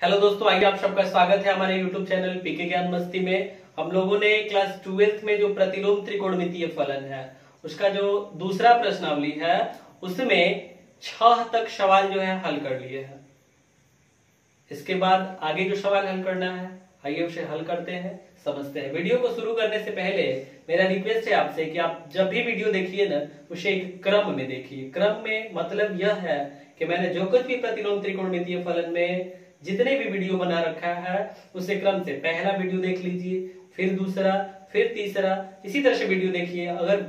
Hello दोस्तों, आइए आप सबका स्वागत है हमारे यूट्यूब चैनल पीके ज्ञान मस्ती में। हम लोगों ने क्लास ट्वेल्थ में जो प्रतिलोम त्रिकोणमितीय फलन है, उसका जो दूसरा प्रश्नावली है, उसमें छह तक सवाल जो है हल कर लिए हैं। इसके बाद आगे जो सवाल हल करना है, आइए उसे हल करते हैं, समझते हैं। वीडियो को शुरू करने से पहले मेरा रिक्वेस्ट है आपसे कि आप जब भी वीडियो देखिए ना, उसे एक क्रम में देखिए। क्रम में मतलब यह है कि मैंने जो कुछ भी प्रतिलोम त्रिकोणमितीय फलन में जितने भी वीडियो बना रखा है, उसे क्रम से पहला वीडियो देख लीजिए, फिर दूसरा, फिर तीसरा, इसी तरह से वीडियो देखिए। अगर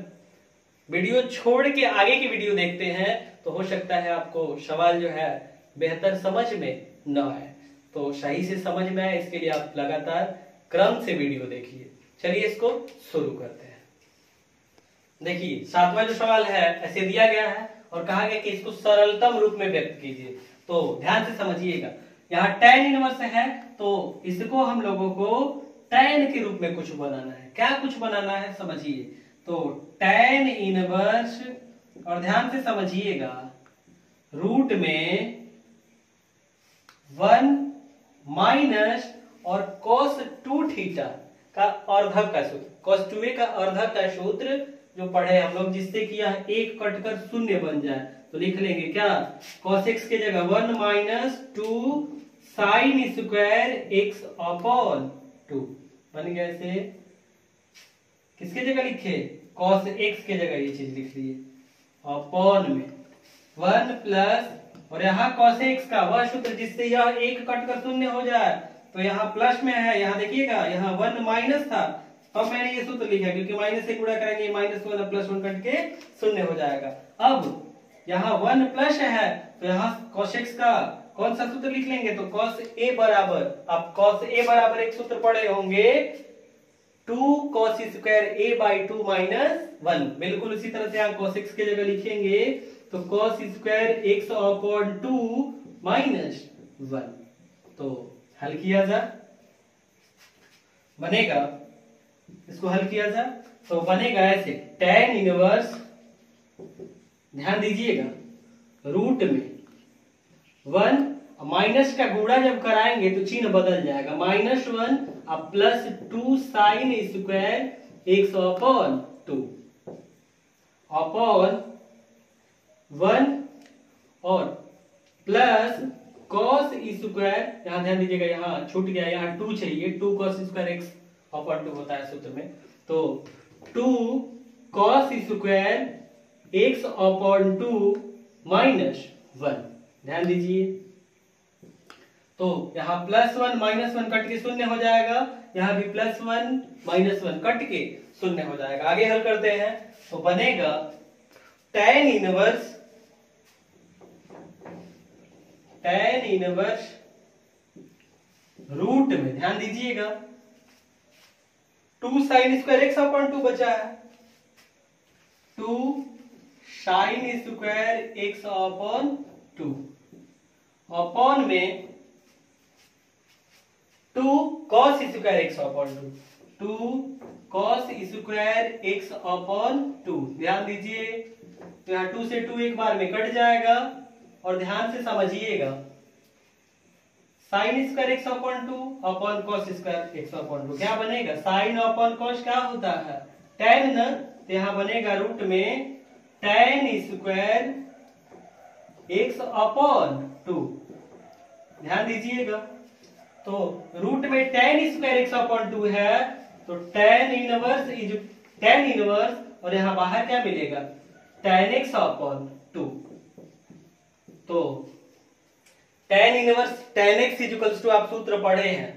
वीडियो छोड़ के आगे की वीडियो देखते हैं तो हो सकता है आपको सवाल जो है, बेहतर समझ में न आए। तो सही से समझ में आए, इसके लिए आप लगातार क्रम से वीडियो देखिए। चलिए इसको शुरू करते हैं। देखिए, सातवां जो सवाल है, ऐसे दिया गया है और कहा गया कि इसको सरलतम रूप में व्यक्त कीजिए। तो ध्यान से समझिएगा। यहाँ टेन इनवर्स है तो इसको हम लोगों को टेन के रूप में कुछ बनाना है। क्या कुछ बनाना है, समझिए। तो टेन इनवर्स और ध्यान से समझिएगा रूट में वन माइनस और कॉस टू थीटा का अर्धक का सूत्र कॉस टू ए का अर्धक का सूत्र जो पढ़े हम लोग, जिससे कि यह एक कटकर शून्य बन जाए। तो लिख लेंगे क्या? कॉस एक्स के जगह one minus two sine square x upon two बन गया ऐसे किसके जगह लिखे? कॉस एक्स के जगह ये चीज़ लिख लिए अपॉन में। वन प्लस और यहाँ कॉस एक्स का वह सूत्र जिससे यह एक कट कर शून्य हो जाए तो यहाँ प्लस में है। यहाँ देखिएगा, यहाँ वन माइनस था। तब तो मैंने ये सूत्र लिखा, क्योंकि माइनस से गुणा करेंगे minus one plus one cut के शून्य हो जाएगा। अब यहाँ वन प्लस है तो यहाँ कॉस एक्स का कौन सा सूत्र लिख लेंगे तो कॉस ए बराबर आप कॉस ए बराबर एक सूत्र पढ़े होंगे। Two cos square A by two minus one बिल्कुल उसी तरह से आप कॉस एक्स की जगह लिखेंगे तो cos square x upon two minus one तो हल किया जा। बनेगा, इसको हल किया जा। तो बनेगा ऐसे टेन इनवर्स ध्यान दीजिएगा रूट में वन, माइनस का गुणा जब कराएँगे तो चिन्ह बदल जाएगा। माइनस वन, अब प्लस टू साइन स्क्वायर एक सौ अपॉन टू। अपॉन वन और प्लस कॉस स्क्वायर, यहाँ ध्यान दीजिएगा, यहाँ छूट गया, यहाँ टू चाहिए। Two cos square x upon two होता है सूत्र में। तो two cos square x upon two minus one. ध्यान दीजिए। तो यहाँ plus one minus one cut के शून्य हो जाएगा। यहाँ भी plus one minus one cut के शून्य हो जाएगा। आगे हल करते हैं। तो बनेगा tan inverse tan inverse root में। ध्यान दीजिएगा। Two sine square x upon two बचा है। Two sine square x upon two upon में two cos square x upon two two cos square x upon two ध्यान दीजिए तो यहाँ टू से टू एक बार में कट जाएगा और ध्यान से समझिएगा। Sine square x upon two upon cos square x upon two क्या बनेगा? साइन अपॉन कॉस क्या होता है? टेन न? तो यहाँ बनेगा रूट में tan square x upon two ध्यान दीजिएगा। तो रूट में tan square x upon two है तो tan inverse is tan inverse और यहाँ बाहर क्या मिलेगा? टेन एक्स अपॉन टू तो tan inverse tan x equals to आप सूत्र पढ़े हैं।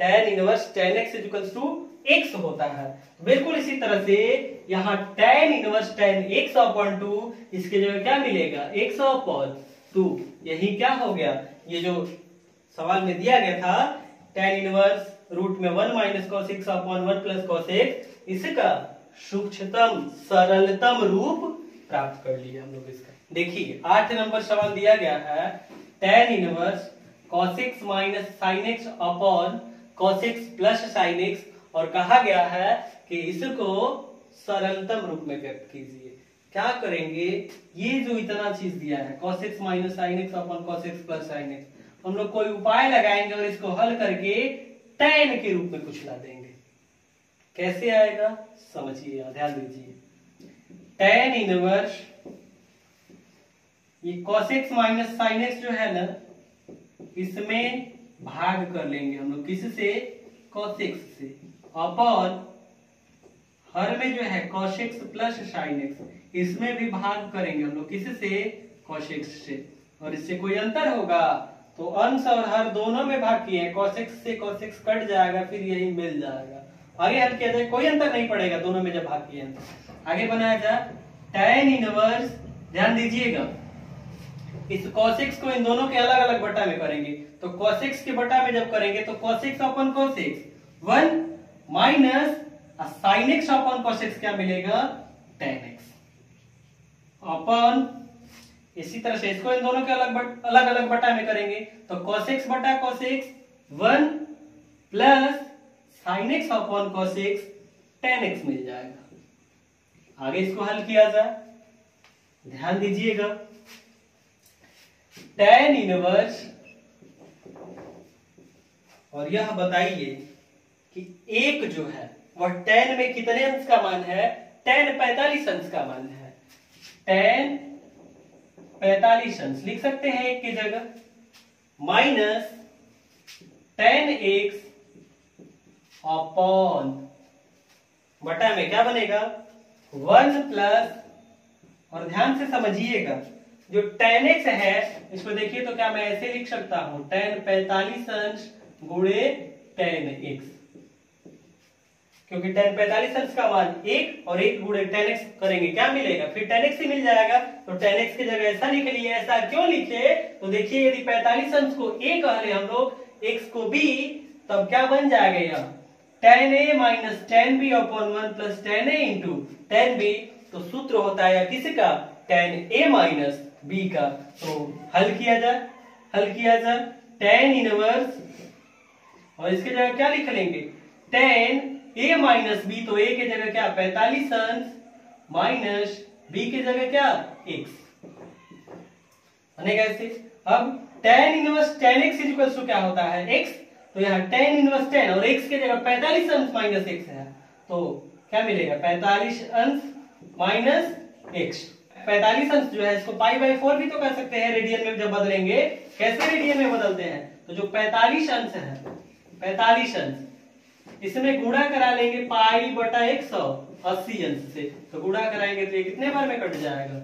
Tan inverse tan x equals to x होता है। बिल्कुल इसी तरह से यहाँ tan inverse tan x upon two इसके जगह क्या मिलेगा? एक्स अपॉन टू यही क्या हो गया? ये जो सवाल में दिया गया था टेन इनवर्स रूट में one minus cos x upon one plus cos x इसका सूक्ष्मतम सरलतम रूप प्राप्त कर लिया हम लोग इसका। देखिए, आठ नंबर सवाल दिया गया है tan inverse cos x minus sine x upon cos x plus sine x और कहा गया है कि इसको सरलतम रूप में व्यक्त कीजिए। क्या करेंगे? ये जो इतना चीज़ दिया है cos x minus sine x upon cos x plus sine x हम लोग कोई उपाय लगाएँगे और इसको हल करके टेन के रूप में कुछ ला देंगे। कैसे आएगा? समझिए ध्यान दीजिए। टेन इनवर्स ये cos x minus sin x जो है ना, इसमें भाग कर लेंगे हम लोग। किससे? कॉसेक्स से। अपॉन हर में जो है कॉशेक्स प्लस साइनेक्स इसमें भी भाग करेंगे हम लोग। किससे कॉशेक्स से। और इससे कोई अंतर होगा? तो अंश और हर दोनों में भाग किए कॉशेक्स से कॉशेक्स कट जाएगा, फिर यही मिल जाएगा। आगे हल किया जाए, कोई अंतर नहीं पड़ेगा, दोनों में जब भाग किए आगे बनाया जाए टेन इनवर्स ध्यान दीजिएगा। इस कॉसिक्स को इन दोनों के अलग अलग बटा में करेंगे। तो कॉसिक्स के बटा में जब करेंगे तो cos x upon cos x one minus sine x upon cos x क्या मिलेगा? टेन एक्स अपन इसी तरह से इसको इन दोनों के अलग बट, अलग अलग बटा में करेंगे। तो कॉसिक्स बटा cos x one plus sine x upon cos x tan x मिल जाएगा। आगे इसको हल किया जाए। ध्यान दीजिएगा। टेन इनवर्स और यह बताइए कि एक जो है वह टेन में कितने अंश का मान है? टेन पैतालीस अंश का मान है। टेन पैतालीस अंश लिख सकते हैं एक की जगह। माइनस टेन एक्स अपॉन बटा में क्या बनेगा? वन प्लस, और ध्यान से समझिएगा, जो टेन एक्स है, इसको देखिए तो क्या मैं ऐसे लिख सकता हूँ टेन पैतालीस अंश गुड़े टेन एक्स क्योंकि टेन पैतालीस अंश का मान एक और एक गुड़े टेन एक्स करेंगे, क्या मिलेगा? फिर टेन एक्स ही मिल जाएगा तो टेन एक्स की जगह ऐसा लिख लिए, ऐसा क्यों लिखे? तो देखिए, यदि पैतालीस अंश को ए कह ले हम लोग एक्स को बी तब क्या बन जाएगा यह? Tan A minus tan B upon one plus tan A into tan B तो सूत्र होता है किसका? टेन ए माइनस बी का। तो हल किया जाए, हल किया जाए टेन इनवर्स और इसके जगह क्या लिख लेंगे? टेन ए माइनस बी तो ए के जगह क्या? पैतालीस अंश माइनस बी के जगह क्या? एक्स ऐसे। अब tan inverse tan x equal to क्या होता है? एक्स तो यहाँ टेन इनवर्स टेन और एक्स के जगह पैतालीस अंश माइनस एक्स है। तो क्या मिलेगा? पैतालीस अंश माइनस एक्स पैतालीस अंश जो है, इसको पाई बाई फोर भी तो कर सकते हैं रेडियन में जब बदलेंगे। कैसे रेडियन में बदलते हैं? तो जो पैतालीस अंश है, पैतालीस अंश इसमें गुणा करा लेंगे पाई बटा एक सौ अस्सी अंश से। तो गुणा कराएँगे तो ये कितने बार में कट जाएगा?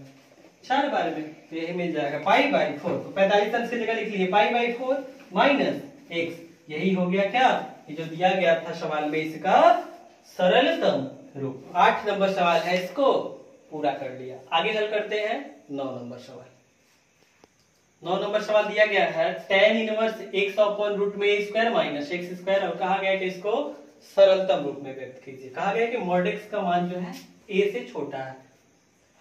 चार बार में तो यही मिल जाएगा। Pi by four. तो पैंतालीस अंश की जगह लिख लीजिए pi by four minus x यही हो गया क्या? ये जो दिया गया था सवाल में इसका सरलतम रूप। आठ नंबर सवाल है इसको। पूरा कर लिया। आगे हल करते हैं। नौ नंबर सवाल। नौ नंबर सवाल दिया गया है। Tan inverse x upon root में स्क्वायर माइनस एक्स स्क्वायर और कहा गया कि इसको सरलतम रूप में व्यक्त कीजिए। कहा गया कि मॉडेक्स का मान जो है ए से छोटा है।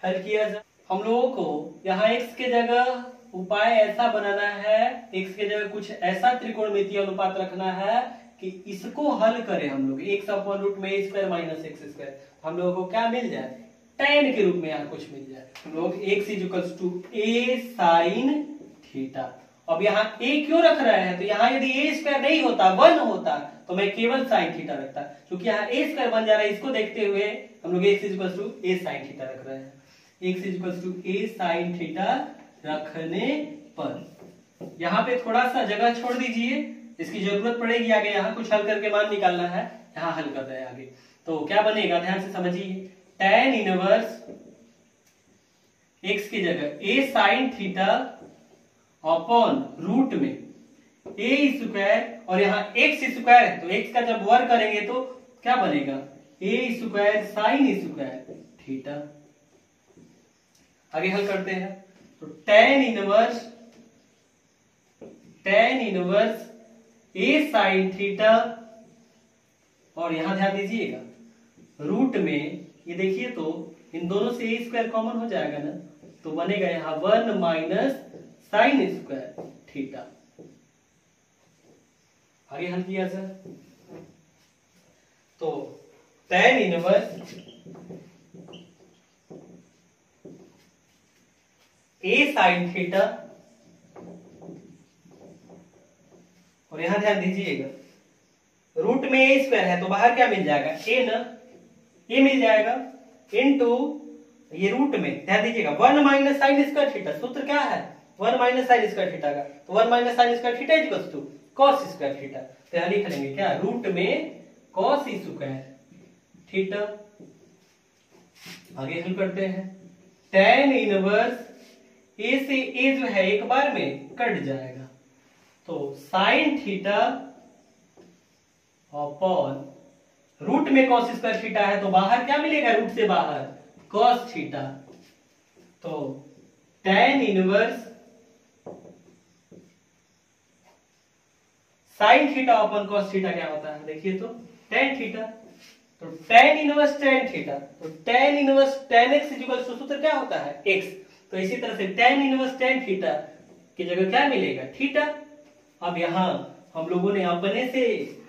हल किया जाए हम लोगों को यहाँ एक्स के जगह उपाय ऐसा बनाना है एक्स के जगह कुछ ऐसा त्रिकोणमितीय अनुपात रखना है कि इसको हल करें हम लोग। एक्स अपॉन रूट में स्क्वायर माइनस एक्स स्क्वायर हम लोगों को क्या मिल जाए? टेन के रूप में यहाँ कुछ मिल जाए। हम लोग x equals to A sine theta अब यहाँ ए क्यों रख रहे हैं? तो यहाँ यदि ए स्क्वायर नहीं होता वन होता तो मैं केवल साइन थीटा रखता, क्योंकि यहाँ ए स्क्वायर बन जा रहा है, इसको देखते हुए हम लोग x equals to A sine theta रख रहे हैं। X equals to A sine theta रखने पर। यहाँ पे थोड़ा सा जगह छोड़ दीजिए, इसकी ज़रूरत पड़ेगी आगे, यहाँ कुछ हल करके मान निकालना है, यहाँ हल कर रहे हैं आगे। तो क्या बनेगा, ध्यान से समझिए। टेन इनवर्स एक्स की जगह A sine theta upon root में ए स्क्वायर और यहाँ एक्स स्क्वायर है तो एक्स का जब वर्ग करेंगे तो क्या बनेगा? A square sine square theta आगे हल करते हैं। तो tan inverse tan inverse A sine theta और यहाँ ध्यान दीजिएगा रूट में, ये देखिए तो इन दोनों से ए स्क्वायर कॉमन हो जाएगा ना? तो बनेगा यहाँ one minus sine square theta आगे हल किया सर। तो tan inverse a sine theta और यहाँ ध्यान दीजिएगा रूट में ए स्क्वायर है तो बाहर क्या मिल जाएगा? ए ना? ए मिल जाएगा इनटू ये रूट में। ध्यान दीजिएगा one minus sine square theta सूत्र क्या है? One minus sine square theta का। तो one minus sine square theta is to cos square theta तो यहाँ लिख लेंगे क्या? रूट में कॉस स्क्वायर थीटा आगे हल करते हैं। टेन इनवर्स ए से ए जो है एक बार में कट जाएगा। तो साइन थीटा अपॉन रूट में कॉस स्क्वायर थीटा है तो बाहर क्या मिलेगा रूट से बाहर? कॉस थीटा तो tan inverse sine theta upon cos theta क्या होता है? देखिए तो टेन थीटा तो टेन इनवर्स टेन थीटा तो tan inverse tan x is equal सूत्र क्या होता है? एक्स तो इसी तरह से टेन इनवर्स टेन थीटा की जगह क्या मिलेगा? थीटा। अब यहाँ हम लोगों ने अपने से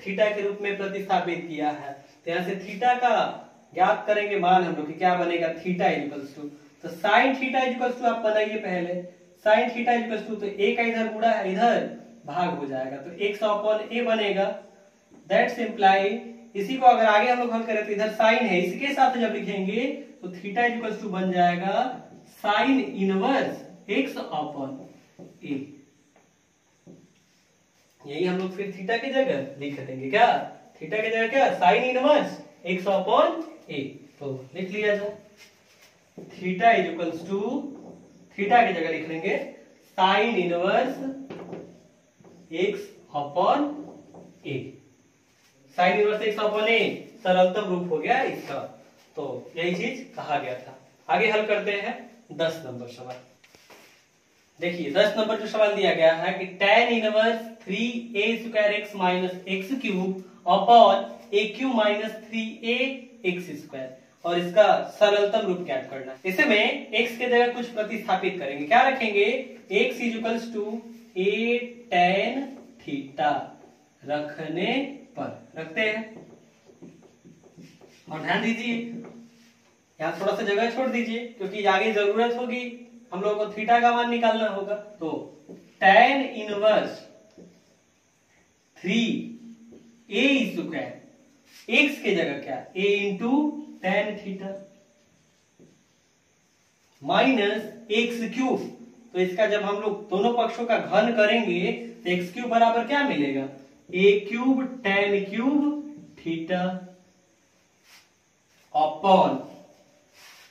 थीटा के रूप में प्रतिस्थापित किया है। तो यहाँ से थीटा का ज्ञात करेंगे मान हम लोग क्या बनेगा? थीटा इजिकल्स टू तो sine theta is equals to आप बनाइए पहले। साइन थीटा इजिकल्स टू तो ए का इधर बुरा है इधर। भाग हो जाएगा। तो एक्स अपॉन ए बनेगा। दैट्स इम्प्लाई इसी को अगर आगे हम लोग हल करें तो इधर साइन है। इसके साथ जब लिखेंगे तो थीटा इक्वल टू बन जाएगा sine inverse x upon a यही हम लोग फिर थीटा की जगह लिख देंगे क्या? थीटा की जगह क्या? Sine inverse x upon a तो लिख लिया जाए theta is equals to theta की जगह लिख लेंगे sine inverse x upon a sine inverse x upon a सरलतम रूप हो गया इसका। तो यही चीज़ कहा गया था। आगे हल करते हैं दस नंबर सवाल। देखिए, दस नंबर जो सवाल दिया गया है कि tan inverse three a square x minus x cube upon a cube minus three a x square और इसका सरलतम रूप ज्ञात करना इसमें x के जगह कुछ प्रतिस्थापित करेंगे। क्या रखेंगे? X is equals to a tan theta रखने पर, रखते हैं। और ध्यान दीजिए, यहाँ थोड़ा सा जगह छोड़ दीजिए, क्योंकि आगे ज़रूरत होगी, हम लोगों को थीटा का मान निकालना होगा। तो tan inverse three a square x के जगह क्या? A into tan theta minus x cube तो इसका जब हम लोग दोनों पक्षों का घन करेंगे तो एक्स क्यूब बराबर क्या मिलेगा? A cube tan cube theta upon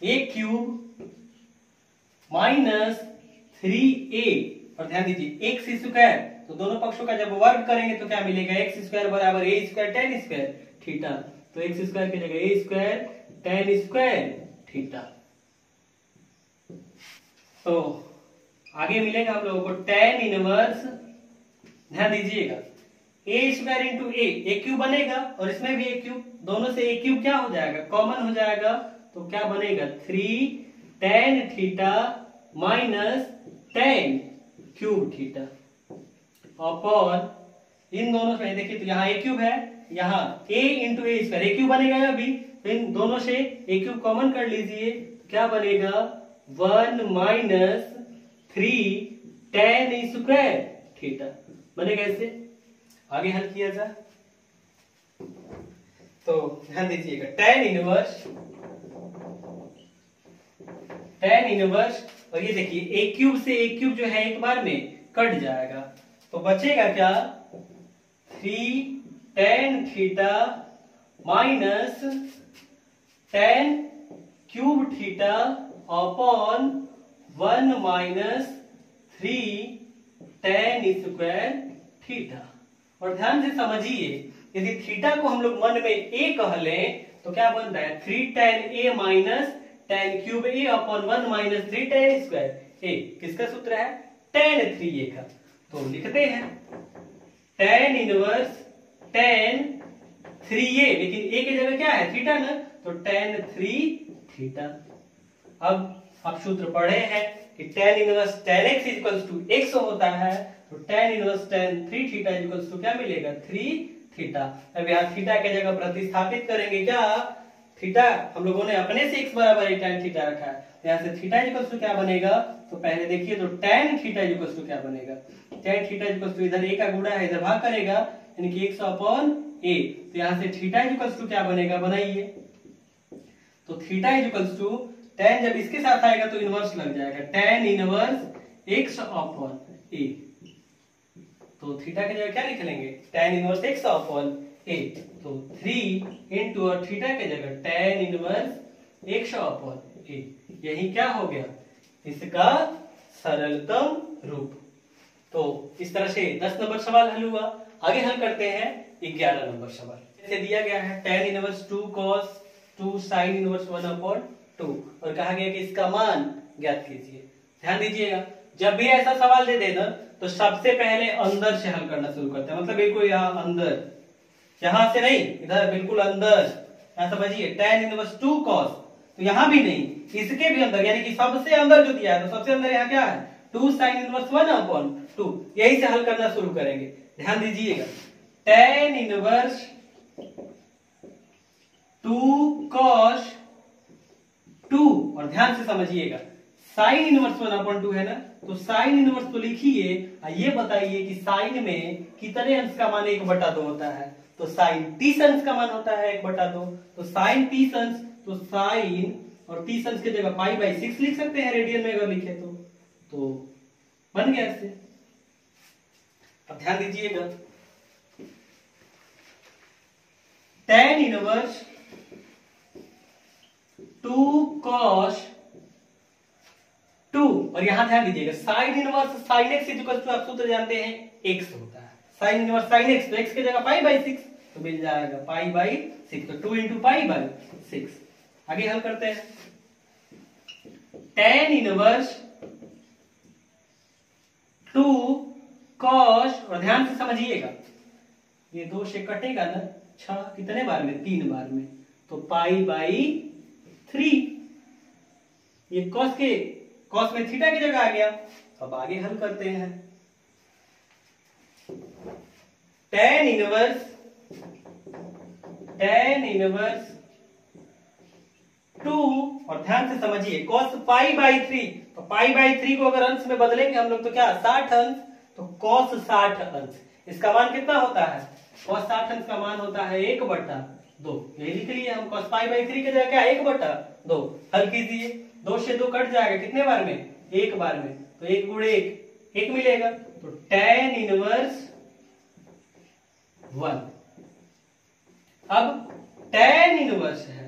a cube minus three a और ध्यान दीजिए एक्स स्क्वायर तो दोनों पक्षों का जब वर्ग करेंगे तो क्या मिलेगा? एक्स स्क्वायर बराबर a square tan square theta तो एक्स स्क्वायर की जगह a square tan square theta तो आगे मिलेगा हम लोगों को टेन इनवर्स, ध्यान दीजिएगा। A square into a a cube बनेगा और इसमें भी ए क्यूब दोनों से ए क्यूब क्या हो जाएगा? कॉमन हो जाएगा। तो क्या बनेगा? Three tan theta minus tan cube theta upon इन दोनों से, देखिए तो यहाँ ए क्यूब है, यहाँ a into a square a cube बनेगा अभी तो इन दोनों से ए क्यूब कॉमन कर लीजिए क्या बनेगा? One minus three tan square theta बनेगा कैसे आगे हल किया जाए तो ध्यान दीजिएगा टेन इनवर्स टेन इनवर्स और ये देखिए एक क्यूब से एक क्यूब जो है एक बार में कट जाएगा। तो बचेगा क्या? Three tan theta minus tan cube theta upon one minus three tan square theta. और ध्यान से समझिए, यदि थीटा को हम लोग मन में ए कह लें तो क्या बनता है? Three tan a minus tan cube a upon one minus three tan square a. किसका सूत्र है? टेन थ्री ए का। तो लिखते हैं। Tan inverse tan three a. लेकिन ए की जगह क्या है? थीटा ना? तो टेन थ्री थीटा। अब आप सूत्र पढ़े हैं कि tan inverse tan x equals to x होता है तो tan inverse tan three theta equals to क्या मिलेगा? थ्री थीटा अब यहाँ थीटा के जगह प्रतिस्थापित करेंगे क्या? थीटा हम लोगों ने अपने से एक्स बराबर टेन थीटा रखा है। तो यहाँ से थीटा इक्वल्स टू क्या बनेगा? तो पहले देखिए तो टेन थीटा इक्वल्स टू क्या बनेगा? टेन थीटा इक्वल्स टू इधर ए का गुणा है, इधर भाग करेगा, यानी कि एक सौ अपॉन ए तो यहाँ से थीटा इक्वल्स टू क्या बनेगा? बनाइए। तो थीटा इक्वल्स टू टेन जब इसके साथ आएगा तो इनवर्स लग जाएगा. Tan inverse x upon a तो थीटा के जगह क्या लिख लेंगे tan inverse x upon a तो थ्री इंटू और थीटा की जगह tan inverse x upon a यही क्या हो गया? इसका सरलतम रूप. तो इस तरह से दस नंबर सवाल हल हुआ. आगे हल करते हैं ग्यारह नंबर सवाल. दिया गया है tan inverse two cos two sine inverse one upon two. और कहा गया कि इसका मान ज्ञात कीजिए। ध्यान दीजिएगा जब भी ऐसा सवाल दे देना तो सबसे पहले अंदर से हल करना शुरू करते हैं। मतलब बिल्कुल यहाँ अंदर। यहाँ से नहीं, इधर बिल्कुल अंदर। यहाँ समझिए टेन इनवर्स टू कॉस तो यहाँ भी नहीं, इसके भी अंदर। यानी कि सबसे अंदर जो दिया है तो सबसे अंदर यहाँ क्या है? Two sine inverse one upon two यही से हल करना शुरू करेंगे। ध्यान दीजिएगा। Tan inverse two cos two, और ध्यान से समझिएगा। Sine inverse one upon two है ना? तो साइन इनवर्स तो लिखिए ये बताइए कि साइन में कितने अंश का मान एक बटा दो होता है? तो साइन तीस अंश का मान होता है एक बटा दो। तो साइन तीस अंश तो साइन, और तीस अंश की जगह पाई बाई सिक्स लिख सकते हैं रेडियन में अगर लिखे तो। तो बन गया इससे। अब ध्यान दीजिएगा। Tan inverse two cos two, और यहाँ ध्यान दीजिएगा sine inverse sine x equal to आप सूत्र जानते हैं एक्स होता है। साइन इनवर्स साइन एक्स तो एक्स की जगह पाई बाई सिक्स तो मिल जाएगा पाई बाई सिक्स तो two into pi by six आगे हल करते हैं। टेन इनवर्स टू कॉस और ध्यान से समझिएगा, ये दो से कटेगा ना छ कितने बार में? तीन बार में। तो पाई बाई थ्री ये कॉस के कॉस में थीटा की जगह आ गया। अब आगे हल करते हैं। Tan inverse tan inverse two और ध्यान से समझिए कॉस पाई बाई थ्री तो पाई बाई थ्री को अगर अंश में बदलेंगे हम लोग तो क्या, साठ अंश तो कॉस साठ अंश। इसका मान कितना होता है? कॉस साठ अंश का मान होता है एक बट्टा दो। यही लिख लिए हम कॉस पाई बाई थ्री के जगह क्या एक बटा दो। हल कीजिए। दो से दो कट जाएगा कितने बार में? एक बार में। तो एक गुड़े एक। एक मिलेगा। तो टेन इनवर्स वन अब टेन इनवर्स है।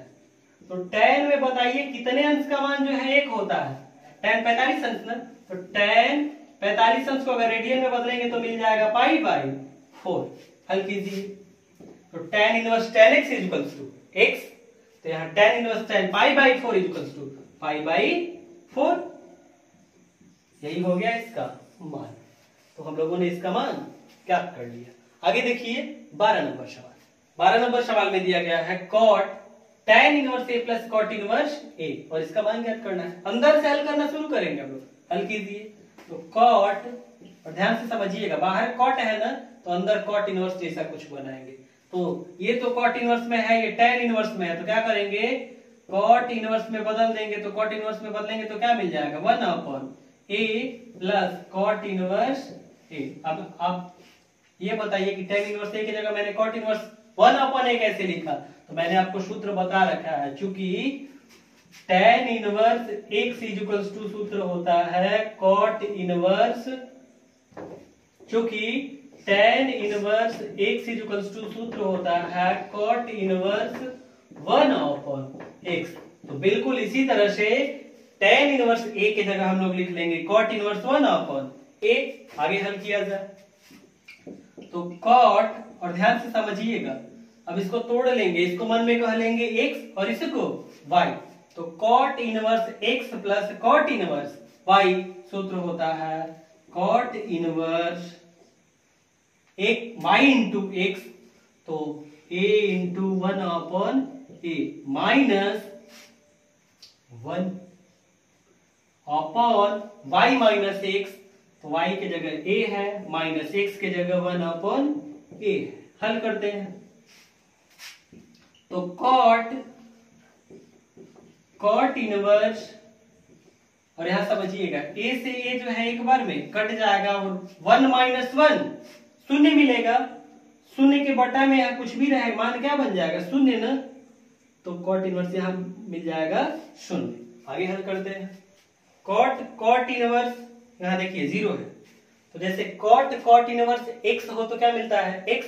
तो टेन में बताइए कितने अंश का मान जो है एक होता है? टेन पैतालीस अंश ना? तो टेन पैतालीस अंश को अगर रेडियन में बदलेंगे तो मिल जाएगा पाई बाई फोर हल कीजिए। तो tan inverse tan x is equals to x तो यहाँ tan inverse tan pi by four is equals to pi by four यही हो गया इसका मान। तो हम लोगों ने इसका मान ज्ञात कर लिया। आगे देखिए, बारह नंबर सवाल। बारह नंबर सवाल में दिया गया है cot tan inverse a plus cot inverse a और इसका मान ज्ञात करना है। अंदर से हल करना शुरू करेंगे हम लोग। हल कीजिए। तो कॉट और ध्यान से समझिएगा, बाहर कॉट है ना तो अंदर कॉट इनवर्स जैसा कुछ बनाएँगे। तो ये तो कॉट इनवर्स में है, ये टेन इनवर्स में है तो क्या करेंगे? कॉट इनवर्स में बदल देंगे तो कॉट इनवर्स में बदलेंगे तो क्या मिल जाएगा? One upon a plus cot inverse a अब आप ये बताइए कि टेन इनवर्स ए की जगह मैंने cot inverse one upon a कैसे लिखा? तो मैंने आपको सूत्र बता रखा है, चूँकि tan inverse x is equals to सूत्र होता है कॉट इनवर्स चूँकि tan inverse x is equals to सूत्र होता है cot inverse one upon x तो बिल्कुल इसी तरह से टेन इनवर्स ए की जगह हम लोग लिख लेंगे cot inverse one upon a आगे हल किया जाए। तो कॉट और ध्यान से समझिएगा, अब इसको तोड़ लेंगे, इसको मन में कह लेंगे एक्स और इसको वाई तो cot inverse x plus cot inverse y सूत्र होता है कॉट इनवर्स एक वाई इंटू एक्स तो a into one upon a minus one upon y minus x तो वाई के जगह ए है माइनस एक्स के जगह वन अपॉन ए हल करते हैं। तो कॉट कॉट इनवर्स और यहाँ समझिएगा ए से ए जो है एक बार में कट जाएगा और वन माइनस वन शून्य मिलेगा। शून्य के बटा में यहाँ कुछ भी रहे, मान क्या बन जाएगा? शून्य ना? तो कॉट इनवर्स यहाँ मिल जाएगा शून्य। आगे हल करते हैं। कॉट कॉट इनवर्स यहाँ देखिए ज़ीरो है। तो जैसे कॉट कॉट इनवर्स एक्स हो तो क्या मिलता है? एक्स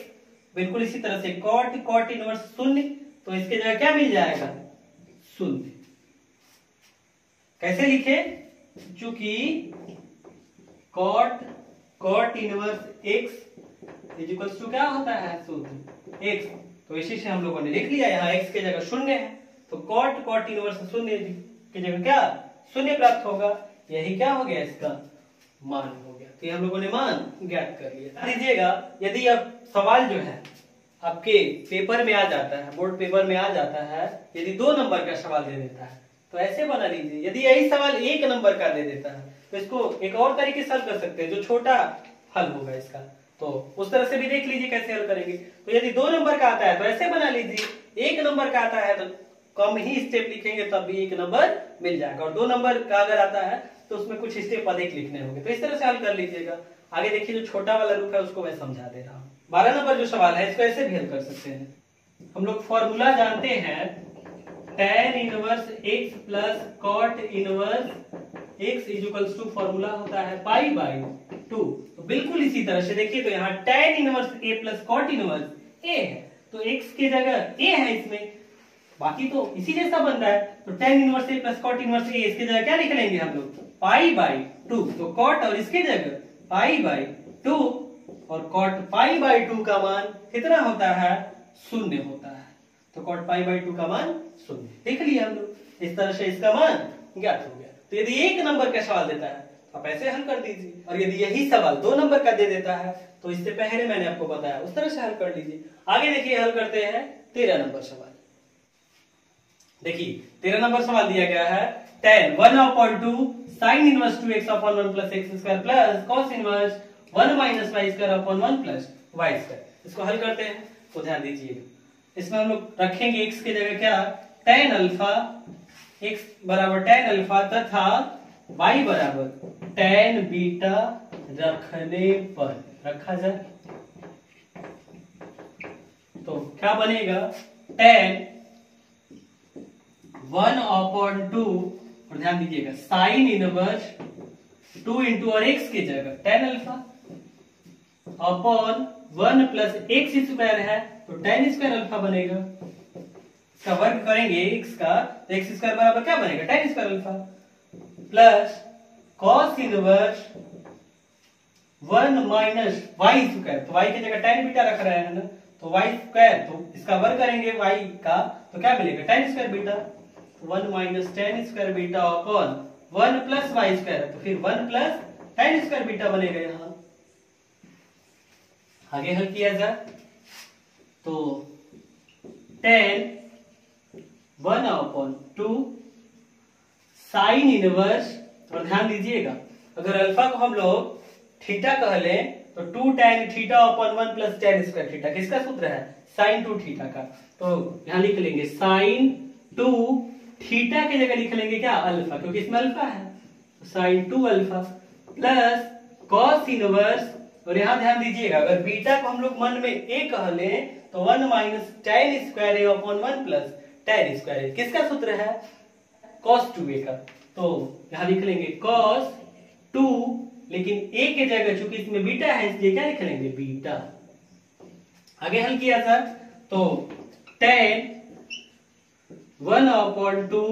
बिल्कुल इसी तरह से कॉट कॉट इनवर्स शून्य तो इसके जगह क्या मिल जाएगा? शून्य। कैसे लिखे? चूँकि cot cot inverse x is equals to क्या होता है शून्य एक्स तो इसी से हम लोगों ने लिख लिया, यहाँ एक्स के जगह शून्य है तो कॉट कॉट इनवर्स शून्य की जगह क्या? शून्य प्राप्त होगा। यही क्या हो गया इसका? मान हो गया। तो हम लोगों ने मान ज्ञात कर लिया। दीजिएगा, यदि अब सवाल जो है, आपके पेपर में आ जाता है बोर्ड पेपर में आ जाता है, यदि दो नंबर का सवाल दे देता है तो ऐसे बना लीजिए। यदि यही सवाल एक नंबर का दे देता है तो इसको एक और तरीके से हल कर सकते हैं, जो छोटा हल होगा इसका। तो उस तरह से भी देख लीजिए कैसे हल करेंगे। तो यदि दो नंबर का आता है तो ऐसे बना लीजिए, एक नंबर का आता है तो कम ही स्टेप लिखेंगे, तब भी एक नंबर मिल जाएगा। और दो नंबर का अगर आता है तो उसमें कुछ स्टेप अधिक लिखने होंगे। तो इस तरह से हल कर लीजिएगा। आगे देखिए, जो छोटा वाला रूप है, उसको मैं समझा दे रहा हूँ। बारह नंबर जो सवाल है, इसको ऐसे भी हल कर सकते हैं। हम लोग फॉर्मूला जानते हैं, tan inverse x plus cot inverse x is to formula होता है पाई बाई टू। तो बिल्कुल इसी तरह से देखिए तो यहाँ tan inverse a plus cot inverse a है। तो x की जगह a है इसमें। बाकी तो इसी जैसा बन रहा है। तो tan inverse a plus cot inverse a, इसकी जगह क्या लिख लेंगे हम लोग? पाई बाई टू तो कॉट और इसके जगह पाई बाई टू और कॉट पाई बाई टू का मान कितना होता है? शून्य होता है। तो कॉट पाई बाई टू का मान शून्य। लिख लिया हम लोग। इस तरह से इसका मान ज्ञात हो गया। तो यदि एक नंबर का सवाल देता है आप ऐसे हल कर दीजिए। और यदि यही सवाल दो नंबर का दे देता है तो इससे पहले मैंने आपको बताया, उस तरह से हल कर लीजिए। आगे देखिए, हल करते हैं तेरह नंबर सवाल। देखिए, तेरह नंबर सवाल दिया गया है tan one upon two sine inverse two x upon one plus x square plus cos inverse one minus y square upon one plus y square इसको हल करते हैं तो ध्यान दीजिए। इसमें हम लोग रखेंगे एक्स की जगह क्या? टेन अल्फ़ा एक्स बराबर टेन अल्फ़ा तथा वाई बराबर। टेन बीटा रखने पर, रखा जाए। तो क्या बनेगा? टेन वन अपॉन टू, और ध्यान दीजिएगा, साइन इनवर्स टू इंटू और एक्स की जगह, tan alpha upon one plus x square है तो टेन स्क्वायर अल्फ़ा बनेगा। इसका वर्ग करेंगे, एक्स का तो एक्स स्क्वायर बराबर क्या बनेगा? Tan square alpha plus cos inverse one minus y square तो वाई की जगह टेन बीटा रख रहे हैं ना तो वाई स्क्वायर तो इसका वर्ग करेंगे वाई का तो क्या मिलेगा? Tan square beta one minus tan square beta upon one plus y square तो फिर one plus tan square beta बनेगा यहाँ। आगे हल किया जाए तो tan one upon two sine inverse और ध्यान दीजिएगा, अगर अल्फ़ा को हम लोग थीटा कह लें तो two tan theta upon one plus tan square theta, किसका सूत्र है? साइन टू थीटा का। तो यहाँ लिख लेंगे साइन टू थीटा की जगह लिख लेंगे क्या? अल्फ़ा, क्योंकि इसमें अल्फ़ा है। Sine two alpha plus cos inverse और यहाँ ध्यान दीजिएगा, अगर बीटा को हम लोग मन में ए कह ले तो one minus tan square a upon one plus tan square a किसका सूत्र है? कॉस टू ए का। तो यहाँ लिख लेंगे कॉस टू लेकिन ए के जगह चूँकि इसमें बीटा है, इसलिए क्या लिख लेंगे? बीटा आगे हल किया था तो tan one upon two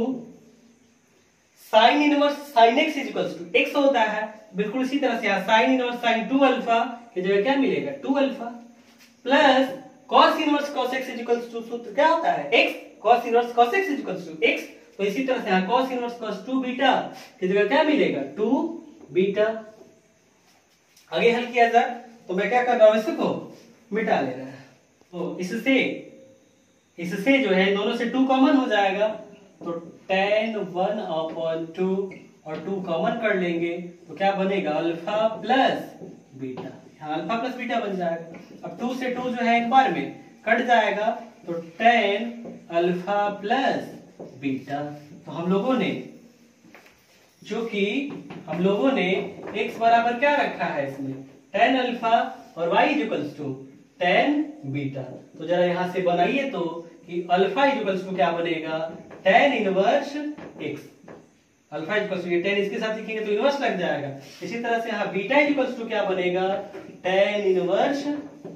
sine inverse sine x is equal to x होता है। बिल्कुल इसी तरह से यहाँ sine inverse sine two alpha की जगह क्या मिलेगा? Two alpha plus cos inverse cos x is equal to सूत्र क्या होता है? X cos inverse cos x is equal to x तो इसी तरह से cos inverse cos two beta की जगह क्या मिलेगा? टू बीटा आगे हल किया जाए तो मैं क्या कर रहा हूँ इसको मिटा ले रहा है। तो इससे इससे जो है, दोनों से टू कॉमन हो जाएगा। तो टेन वन अपॉन टू और टू कॉमन कर लेंगे तो क्या बनेगा? अल्फ़ा प्लस बीटा यहाँ अल्फ़ा प्लस बीटा बन जाएगा। अब टू से टू जो है, एक बार में कट जाएगा तो टेन अल्फ़ा प्लस बीटा। तो हम लोगों ने, जो कि हम लोगों ने x बराबर क्या रखा है इसमें? टेन अल्फ़ा और y is equals to tan beta तो जरा यहाँ से बनाइए तो कि अल्फ़ा इजिकल्स टू क्या बनेगा? Tan inverse x alpha equals to tan इसके साथ लिखेंगे तो इनवर्स लग जाएगा। इसी तरह से यहाँ बीटा इक्वल्स टू क्या बनेगा? टेन इनवर्स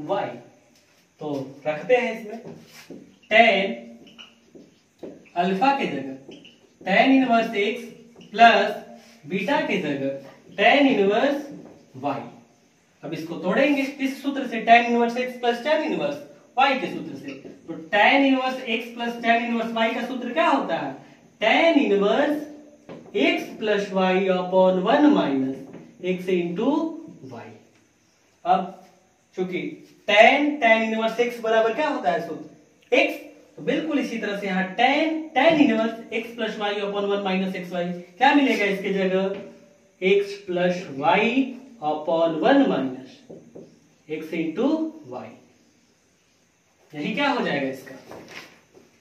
वाई तो रखते हैं इसमें। टेन अल्फ़ा के जगह tan inverse x plus beta के जगह टेन इनवर्स वाई अब इसको तोड़ेंगे किस सूत्र से tan inverse x plus tan inverse y के सूत्र से। तो tan inverse x plus tan inverse y का सूत्र क्या होता है? Tan inverse x plus y upon one minus x into y अब चूँकि टेन टेन इनवर्स एक्स बराबर क्या होता है सूत्र? एक्स तो बिल्कुल इसी तरह से यहाँ tan tan inverse x plus y upon one minus x y क्या मिलेगा इसके जगह? X plus y upon one minus x into y यही क्या हो जाएगा इसका?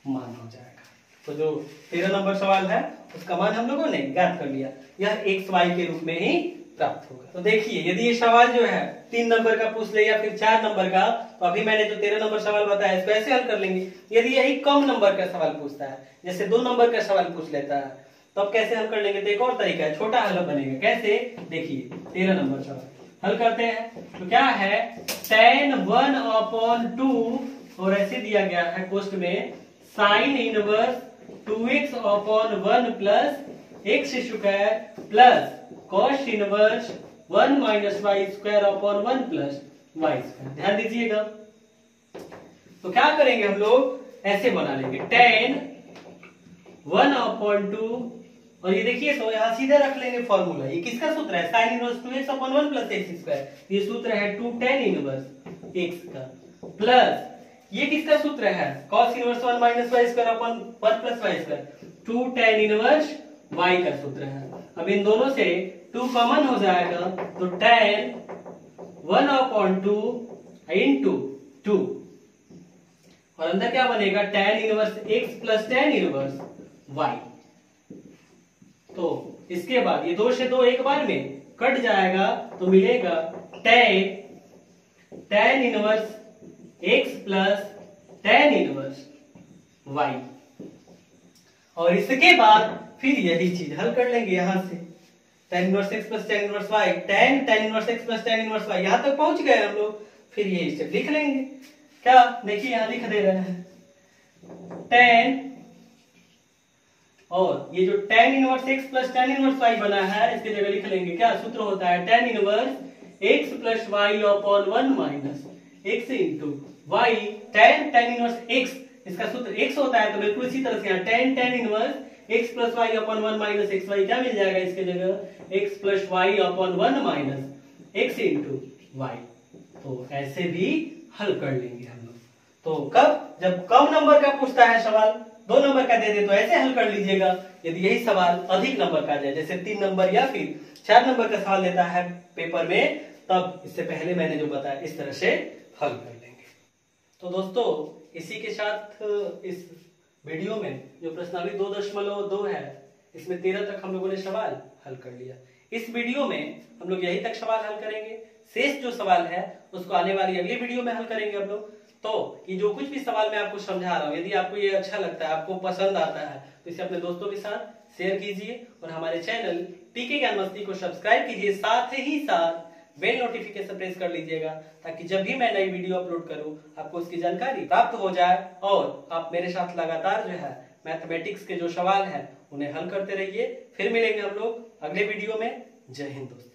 मान हो जाएगा। तो जो तेरह नंबर सवाल है, उसका मान हम लोगों ने ज्ञात कर लिया। यह एक्स वाई के रूप में ही प्राप्त होगा। तो देखिए, यदि ये सवाल जो है तीन नंबर का पूछ ले या फिर चार नंबर का तो अभी मैंने जो तेरह नंबर सवाल बताया, इसको ऐसे हल कर लेंगे। यदि यही कम नंबर का सवाल पूछता है, जैसे दो नंबर का सवाल पूछ लेता है तो अब कैसे हल कर लेंगे? तो एक और तरीका है, छोटा हल बनेगा। कैसे? देखिए, तेरह नंबर सवाल। हल करते हैं। तो क्या है? टेन वन अपॉन टू और ऐसे दिया गया है क्वेश्चन में sine inverse two x upon one plus x square plus cos inverse one minus y square upon one plus y square ध्यान दीजिएगा। तो क्या करेंगे हम लोग? ऐसे बना लेंगे। टेन वन अपॉन टू और ये देखिए तो यहाँ सीधे रख लेंगे फॉर्मूला ये किसका सूत्र है? Sine inverse two x upon one plus x square ये सूत्र है टू टेन इनवर्स एक्स का। प्लस ये किसका सूत्र है? Cos inverse one minus y square upon one plus y square two tan inverse y का सूत्र है। अब इन दोनों से टू कॉमन हो जाएगा तो tan one upon two into two और अंदर क्या बनेगा? Tan inverse x plus tan inverse y तो इसके बाद, ये दो से दो एक बार में कट जाएगा तो मिलेगा tan tan inverse x plus tan inverse y और इसके बाद फिर यही चीज़ हल कर लेंगे यहाँ से। Tan inverse x plus tan inverse y tan tan inverse x plus tan inverse y यहाँ तक पहुँच गए हम लोग। फिर ये स्टेप लिख लेंगे। क्या? देखिए यहाँ लिख दे रहे हैं। टेन और ये जो tan inverse x plus tan inverse y बना है, इसके जगह लिख लेंगे। क्या? सूत्र होता है tan inverse x plus y upon one minus x into y tan tan inverse x इसका सूत्र एक्स होता है तो बिल्कुल इसी तरह से यहाँ tan tan inverse x plus y upon one minus x y क्या मिल जाएगा इसके जगह? X plus y upon one minus x into y तो ऐसे भी हल कर लेंगे हम लोग। तो कब? जब कम नंबर का पूछता है सवाल, दो नंबर का दे दे तो ऐसे हल कर लीजिएगा। यदि यही सवाल अधिक नंबर का जाए, जैसे तीन नंबर या फिर चार नंबर का सवाल देता है पेपर में, तब इससे पहले मैंने जो बताया, इस तरह से हल कर लेंगे। तो दोस्तों, इसी के साथ, इस वीडियो में जो प्रश्नावली दो दशमलव दो है, इसमें तेरह तक हम लोगों ने सवाल हल कर लिया। इस वीडियो में हम लोग यही तक सवाल हल करेंगे। शेष जो सवाल है, उसको आने वाली अगली वीडियो में हल करेंगे हम लोग। तो ये जो कुछ भी सवाल मैं आपको समझा रहा हूँ, यदि आपको ये अच्छा लगता है, आपको पसंद आता है तो इसे अपने दोस्तों के साथ शेयर कीजिए और हमारे चैनल पीके ज्ञान मस्ती को सब्सक्राइब कीजिए। साथ ही साथ बेल नोटिफिकेशन प्रेस कर लीजिएगा, ताकि जब भी मैं नई वीडियो अपलोड करूँ, आपको उसकी जानकारी प्राप्त हो जाए और आप मेरे साथ लगातार जो है मैथमेटिक्स के जो सवाल है, उन्हें हल करते रहिए। फिर मिलेंगे हम लोग अगले वीडियो में। जय हिंद दोस्तों।